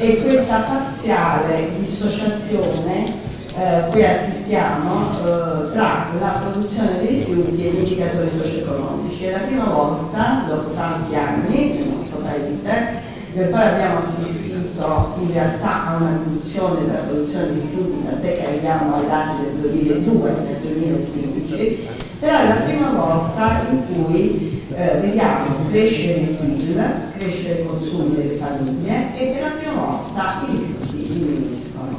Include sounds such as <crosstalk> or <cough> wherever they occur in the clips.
e questa parziale dissociazione eh, cui assistiamo eh, tra la produzione dei rifiuti e gli indicatori socio-economici. È la prima volta, dopo tanti anni, nel nostro paese, nel quale abbiamo assistito in realtà a una riduzione della produzione di rifiuti, tant'è che arriviamo ai dati del 2002 e del 2015, però è la prima volta in cui eh, vediamo crescere il PIL, crescere i consumi delle famiglie e per la prima volta i rifiuti diminuiscono.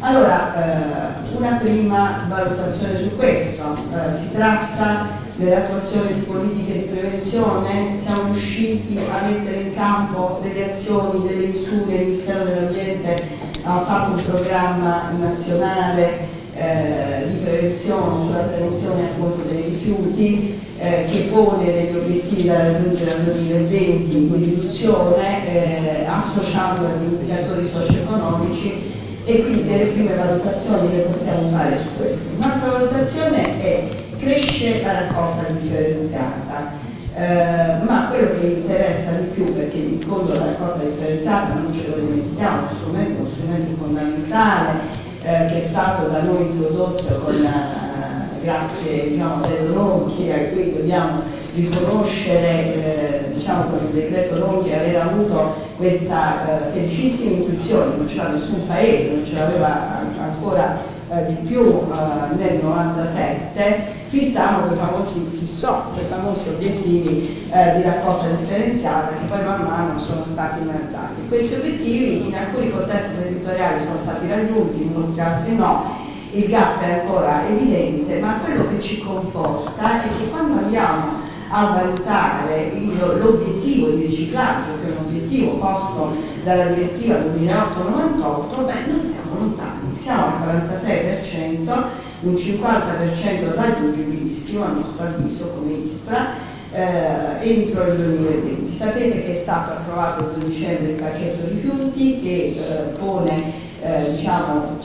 Allora, eh, una prima valutazione su questo, eh, si tratta dell'attuazione di politiche di prevenzione, siamo riusciti a mettere in campo delle azioni, delle misure, il Ministero dell'Ambiente ha fatto un programma nazionale eh, di prevenzione sulla prevenzione appunto dei rifiuti eh, che pone degli obiettivi da raggiungere al 2020 di riduzione eh, associando agli indicatori socio-economici e quindi delle prime valutazioni che possiamo fare su questo. Un'altra valutazione è cresce la raccolta differenziata, eh, ma quello che interessa di più, perché in fondo la raccolta differenziata non ce lo dimentichiamo, è uno strumento, fondamentale eh, che è stato da noi introdotto con, eh, grazie diciamo, Vedo Ronchi, a cui dobbiamo riconoscere eh, diciamo, con il decreto Ronchi aver avuto questa eh, felicissima intuizione, non c'era nessun paese, non ce l'aveva ancora eh, di più eh, nel 97 fissamo quei famosi, fissò quei famosi obiettivi eh, di raccolta differenziata che poi man mano sono stati innalzati. Questi obiettivi in alcuni contesti territoriali sono stati raggiunti, in molti altri no, il gap è ancora evidente, ma quello che ci conforta è che quando andiamo a valutare l'obiettivo di riciclaggio, che è un obiettivo posto dalla direttiva 2008-98, beh, non siamo lontani, siamo al 46%, un 50% raggiungibilissimo a nostro avviso come ISPRA, eh, entro il 2020. Sapete che è stato approvato il 2 dicembre il pacchetto rifiuti che eh, pone eh, diciamo,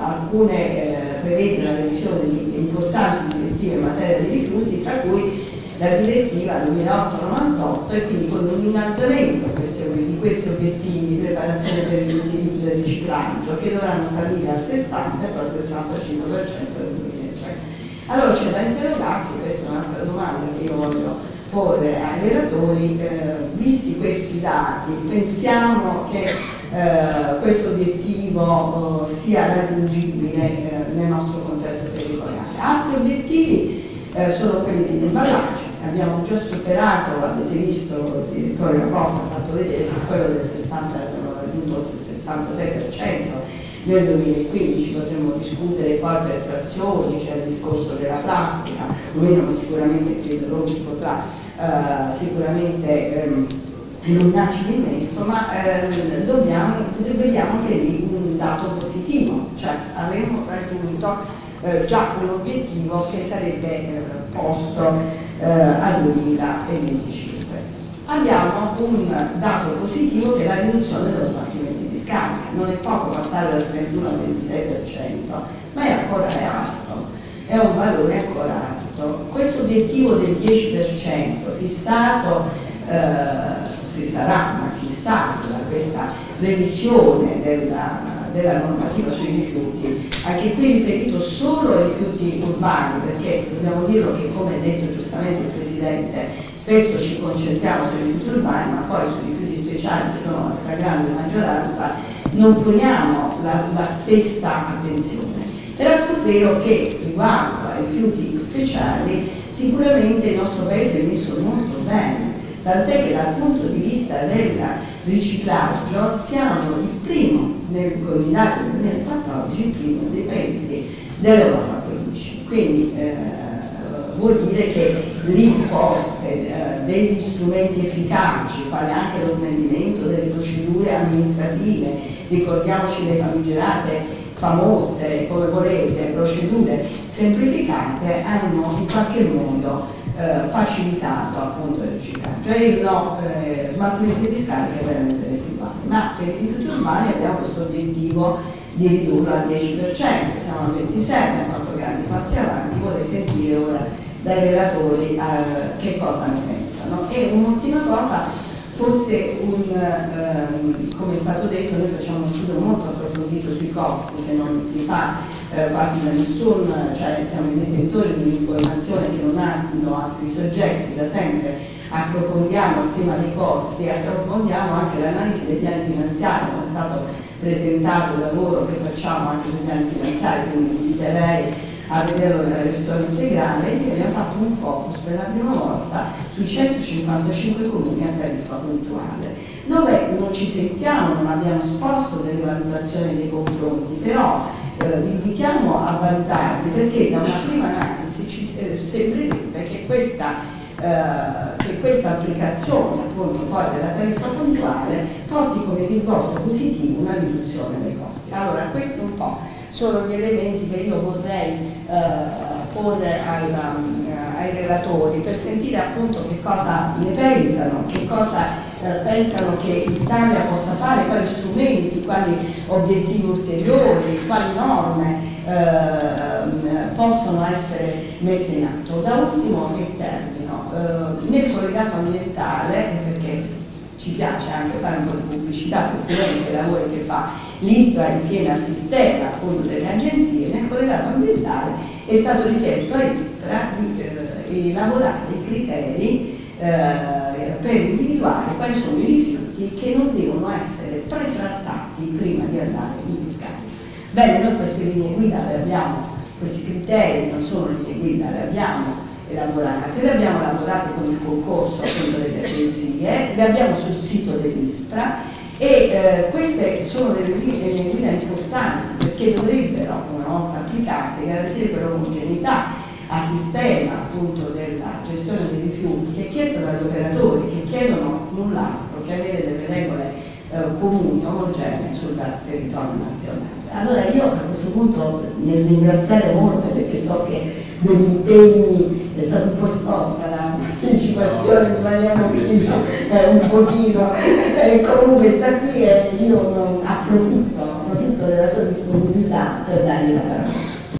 alcune eh, prevede la revisione di importanti direttive in materia di rifiuti, tra cui la direttiva 2008-98 e quindi con un innalzamento di questi obiettivi di preparazione per l'utilizzo e riciclaggio che dovranno salire al 60 e poi al 65% del 2030. Allora c'è da interrogarsi, questa è un'altra domanda che io voglio porre ai relatori, eh, visti questi dati, pensiamo che eh, questo obiettivo eh, sia raggiungibile eh, nel nostro contesto territoriale. Altri obiettivi eh, sono quelli degli imballaggi, abbiamo già superato, avete visto, il direttore Rapporto ha fatto vedere che quello del 60 abbiamo raggiunto il 66%, nel 2015 potremmo discutere poi per frazioni, c'è il discorso della plastica, non sicuramente credo non si potrà eh, sicuramente ehm, illuminarci l'immenso, ma ehm, dobbiamo, vediamo che è lì un dato positivo, cioè avremo raggiunto eh, già un obiettivo che sarebbe eh, posto eh, al 2025. Abbiamo un dato positivo che è la riduzione dello smaltimento di discarica, non è poco passare dal 31 al 26%, ma è ancora alto, è un valore ancora alto. Questo obiettivo del 10% fissato eh, si sarà ma da questa revisione della, della, normativa sui rifiuti, anche qui riferito solo ai rifiuti urbani, perché dobbiamo dire che come ha detto giustamente il Presidente, spesso ci concentriamo sui rifiuti urbani, ma poi sui rifiuti speciali, che sono la stragrande maggioranza, non poniamo la, la stessa attenzione. Però è vero che riguardo ai rifiuti speciali sicuramente il nostro Paese è messo molto bene tant'è che dal punto di vista del riciclaggio siamo il primo, nel, con del 2014, il primo dei paesi dell'Europa 15. Quindi eh, vuol dire che lì forse eh, degli strumenti efficaci, quale anche lo snellimento delle procedure amministrative, ricordiamoci le famigerate famose, come volete, procedure semplificate, hanno in qualche modo eh, facilitato appunto il riciclaggio e il no eh, smaltimento di discarica è veramente residuale. Ma per i rifiuti urbani abbiamo questo obiettivo di ridurlo al 10%, siamo al 27, abbiamo fatto grandi passi avanti, vorrei sentire ora dai relatori eh, che cosa ne pensano. E un'ultima cosa, Forse un, ehm, come è stato detto, noi facciamo uno studio molto approfondito sui costi che non si fa eh, quasi da nessun, cioè siamo i detentori di un'informazione che non hanno altri soggetti, da sempre approfondiamo il tema dei costi e approfondiamo anche l'analisi dei piani finanziari, è stato presentato il lavoro che facciamo anche sui piani finanziari, quindi vi inviterei a vederlo nella versione integrale e abbiamo fatto un focus per la prima volta sui 155 comuni a tariffa puntuale, dove non ci sentiamo, non abbiamo esposto delle valutazioni nei confronti, però eh, vi invitiamo a valutarli perché da una prima analisi ci sembrerebbe che questa eh, che questa applicazione appunto poi della tariffa puntuale porti come risvolto positivo una riduzione dei costi. Allora questi un po' sono gli elementi che io vorrei eh, porre ai, um, ai relatori per sentire appunto che cosa ne pensano, che cosa eh, pensano che l'Italia possa fare, quali strumenti, quali obiettivi ulteriori, quali norme eh, possono essere messe in atto. Da ultimo e termino, eh, nel collegato ambientale, perché ci piace anche fare un po' di pubblicità, Presidente, dei lavori che fa l'ISPRA insieme al sistema appunto, delle agenzie, nel collegato ambientale è stato richiesto a ISPRA di eh, elaborare i criteri eh, per individuare quali sono i rifiuti che non devono essere pretrattati prima di andare in discarica. Bene, noi queste linee guida le abbiamo, questi criteri non sono linee guida, le abbiamo elaborate, le abbiamo elaborate con il concorso appunto delle agenzie, le abbiamo sul sito dell'ISPRA e eh, queste sono delle linee guida importanti perché dovrebbero, una volta applicate, garantire quell'omogeneità al sistema appunto della gestione dei rifiuti che è chiesta dagli operatori che chiedono null'altro che avere delle regole eh, comuni, omogenee sul territorio nazionale. Allora io a questo punto nel ringraziare molto perché so che degli impegni è stato un po' storta la partecipazione di Maria Mochino, <laughs> eh, un pochino, eh, comunque sta qui e io non,